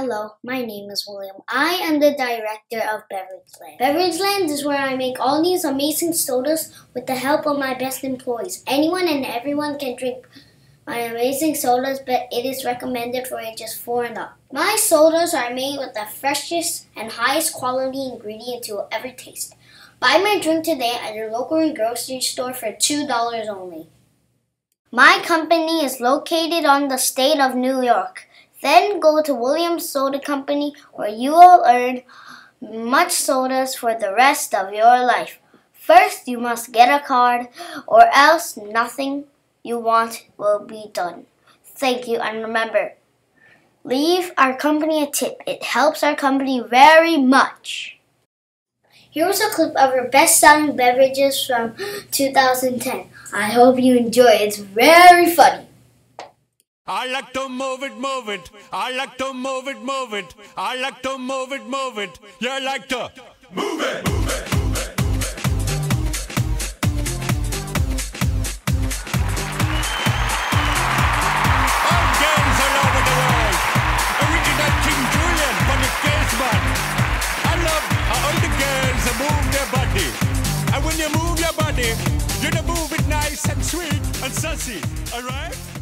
Hello, my name is William. I am the director of Beverageland. Beverageland is where I make all these amazing sodas with the help of my best employees. Anyone and everyone can drink my amazing sodas, but it is recommended for ages 4 and up. My sodas are made with the freshest and highest quality ingredients you will ever taste. Buy my drink today at your local grocery store for $2 only. My company is located on the state of New York. Then go to Williams Soda Company where you will earn much sodas for the rest of your life. First, you must get a card or else nothing you want will be done. Thank you and remember, leave our company a tip. It helps our company very much. Here's a clip of our best-selling beverages from 2010. I hope you enjoy. It's very funny. I like to move it, move it. I like to move it, move it. I like to move it, move it. You like to move it, move it, King from the. I love how all the girls move their body. And when you move your body, you to move it nice and sweet and sassy. Alright?